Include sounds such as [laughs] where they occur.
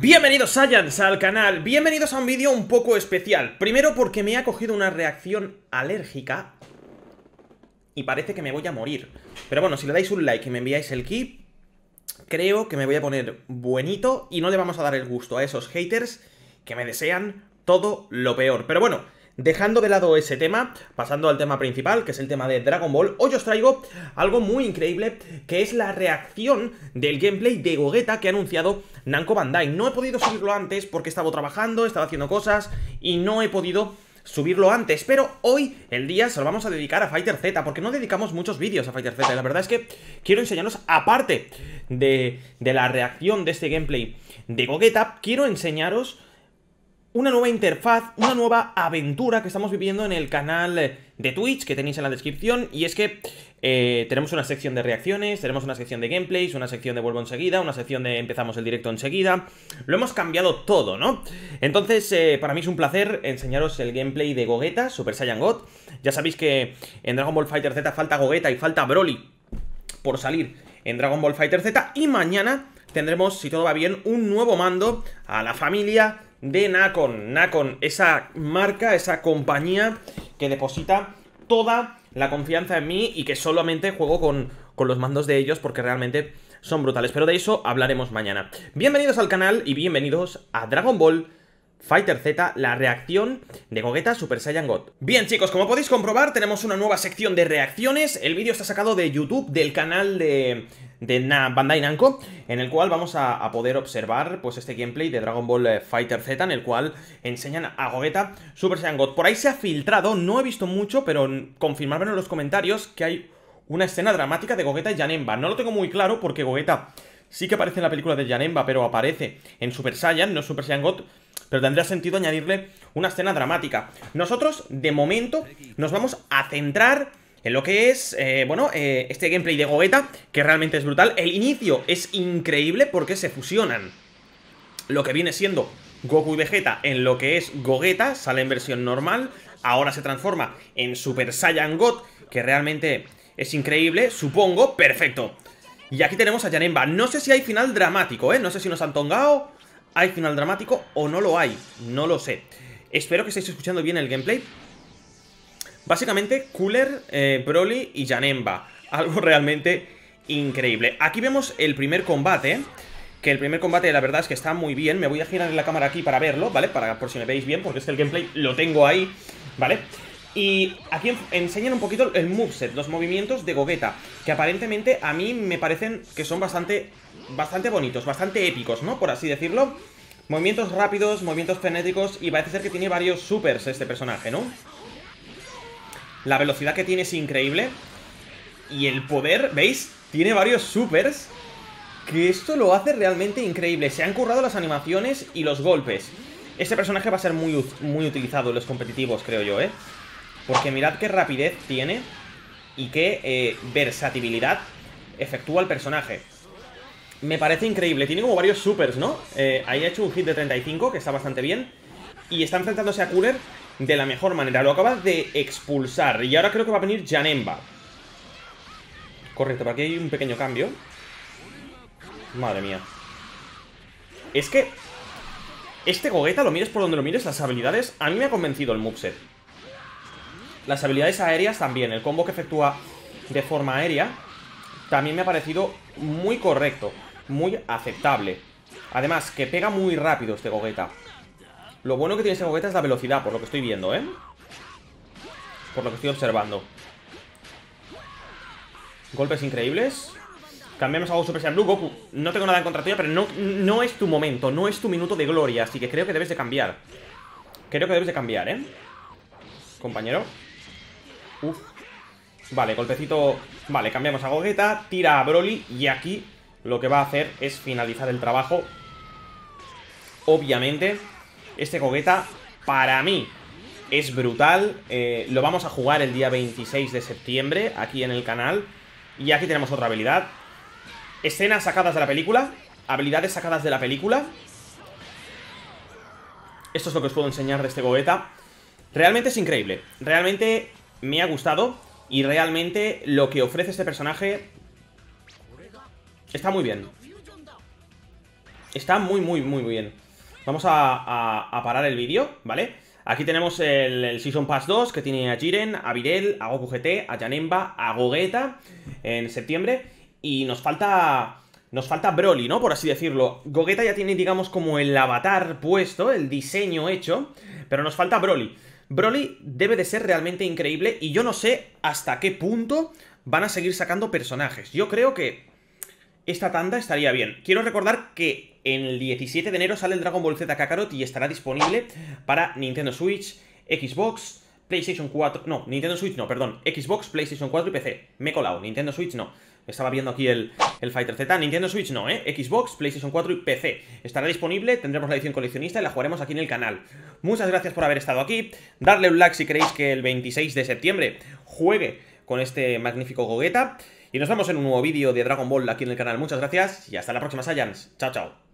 Bienvenidos Saiyans al canal, bienvenidos a un vídeo un poco especial. Primero porque me ha cogido una reacción alérgica Y parece que me voy a morir. Pero bueno, si le dais un like y me enviáis el kit Creo que me voy a poner buenito Y no le vamos a dar el gusto a esos haters Que me desean todo lo peor. Pero bueno, Dejando de lado ese tema, pasando al tema principal, que es el tema de Dragon Ball, hoy os traigo algo muy increíble, que es la reacción del gameplay de Gogeta que ha anunciado Namco Bandai. No he podido subirlo antes porque estaba trabajando, estaba haciendo cosas y no he podido subirlo antes, pero hoy el día se lo vamos a dedicar a Fighter Z, porque no dedicamos muchos vídeos a Fighter Z, la verdad es que quiero enseñaros, aparte de, de la reacción de este gameplay de Gogeta, quiero enseñaros una nueva interfaz, una nueva aventura que estamos viviendo en el canal de Twitch que tenéis en la descripción. Y es que eh, tenemos una sección de reacciones, tenemos una sección de gameplays, una sección de vuelvo enseguida, una sección de empezamos el directo enseguida, lo hemos cambiado todo, ¿no? Entonces, eh, para mí es un placer enseñaros el gameplay de Gogeta, Super Saiyan God, ya sabéis que en Dragon Ball Fighter Z falta Gogeta y falta Broly por salir en Dragon Ball Fighter Z. Y mañana tendremos, si todo va bien, un nuevo mando a la familia de Nacon. Nacon, esa marca, esa compañía que deposita toda la confianza en mí y que solamente juego con, con los mandos de ellos porque realmente son brutales. Pero de eso hablaremos mañana. Bienvenidos al canal y bienvenidos a Dragon Ball Fighter Z, la reacción de Gogeta Super Saiyan God. Bien chicos, como podéis comprobar, tenemos una nueva sección de reacciones. El vídeo está sacado de YouTube, del canal de, de Bandai Namco, en el cual vamos a, poder observar pues este gameplay de Dragon Ball eh, Fighter Z, en el cual enseñan a Gogeta Super Saiyan God. Por ahí se ha filtrado, no he visto mucho, pero confirmadme en los comentarios que hay una escena dramática de Gogeta y Janemba. No lo tengo muy claro porque Gogeta sí que aparece en la película de Janemba, pero aparece en Super Saiyan, no Super Saiyan God, pero tendría sentido añadirle una escena dramática. Nosotros, de momento, nos vamos a centrar en lo que es, eh, bueno, eh, este gameplay de Gogeta, que realmente es brutal. El inicio es increíble porque se fusionan lo que viene siendo Goku y Vegeta en lo que es Gogeta, sale en versión normal, ahora se transforma en Super Saiyan God, que realmente es increíble, supongo, perfecto. Y aquí tenemos a Janemba, no sé si hay final dramático, ¿eh? No sé si nos han tongado, hay final dramático o no lo hay, no lo sé. Espero que estéis escuchando bien el gameplay, Básicamente, Cooler, eh, Broly y Janemba. Algo [laughs] realmente increíble. Aquí vemos el primer combate. Que el primer combate la verdad es que está muy bien. Me voy a girar la cámara aquí para verlo, ¿vale? Para, por si me veis bien, porque es que el gameplay lo tengo ahí, ¿vale? Y aquí enseñan un poquito el moveset, los movimientos de Gogeta, que aparentemente a mí me parecen que son bastante, bastante bonitos, bastante épicos, ¿no? Por así decirlo. Movimientos rápidos, movimientos frenéticos y parece ser que tiene varios supers este personaje, ¿no? La velocidad que tiene es increíble. Y el poder, ¿veis? Tiene varios supers. Que esto lo hace realmente increíble. Se han currado las animaciones y los golpes. Este personaje va a ser muy, muy utilizado en los competitivos, creo yo, ¿eh? Porque mirad qué rapidez tiene y qué eh, versatilidad efectúa el personaje. Me parece increíble. Tiene como varios supers, ¿no? Eh, ahí ha hecho un hit de 35, que está bastante bien. Y está enfrentándose a Cooler de la mejor manera. Lo acaba de expulsar. Y ahora creo que va a venir Janemba. Correcto, por aquí hay un pequeño cambio. Madre mía. Es que... Este Gogeta, lo mires por donde lo mires, las habilidades... A mí me ha convencido el moveset. Las habilidades aéreas también. El combo que efectúa de forma aérea también me ha parecido muy correcto. Muy aceptable. Además, que pega muy rápido este Gogeta. Lo bueno que tiene ese Gogeta es la velocidad, por lo que estoy viendo, ¿eh? Por lo que estoy observando. Golpes increíbles. Cambiamos a Go Super Saiyan Blue. Goku, no tengo nada en contra tuya, pero no, no es tu momento, no es tu minuto de gloria. Así que creo que debes de cambiar. Creo que debes de cambiar, ¿eh? Compañero. Uf. Vale, golpecito... Vale, cambiamos a Gogeta, tira a Broly y aquí lo que va a hacer es finalizar el trabajo. Obviamente este Gogeta, para mí, es brutal. Eh, lo vamos a jugar el día 26 de septiembre, aquí en el canal. Y aquí tenemos otra habilidad. Escenas sacadas de la película. Habilidades sacadas de la película. Esto es lo que os puedo enseñar de este Gogeta. Realmente es increíble. Realmente me ha gustado. Y realmente lo que ofrece este personaje está muy bien. está muy, muy, muy bien. Vamos a, parar el vídeo, ¿vale? Aquí tenemos el, Season Pass 2 que tiene a Jiren, a Virel, a Goku GT, a Janemba, a Gogeta en septiembre. Y nos falta... Nos falta Broly, ¿no? Por así decirlo. Gogeta ya tiene, digamos, como el avatar puesto, el diseño hecho, pero nos falta Broly. Broly debe de ser realmente increíble y yo no sé hasta qué punto van a seguir sacando personajes. Yo creo que esta tanda estaría bien. Quiero recordar que el 17 de enero sale el Dragon Ball Z Kakarot y estará disponible para Nintendo Switch, Xbox, PlayStation 4... No, Nintendo Switch no, perdón. Xbox, PlayStation 4 y PC. Me he colado. Nintendo Switch no. Estaba viendo aquí el, el, Fighter Z. Nintendo Switch no, ¿eh? Xbox, PlayStation 4 y PC. Estará disponible, tendremos la edición coleccionista y la jugaremos aquí en el canal. Muchas gracias por haber estado aquí. Darle un like si queréis que el 26 de septiembre juegue con este magnífico Gogeta. Y nos vemos en un nuevo vídeo de Dragon Ball aquí en el canal. Muchas gracias y hasta la próxima, Saiyans. Chao, chao.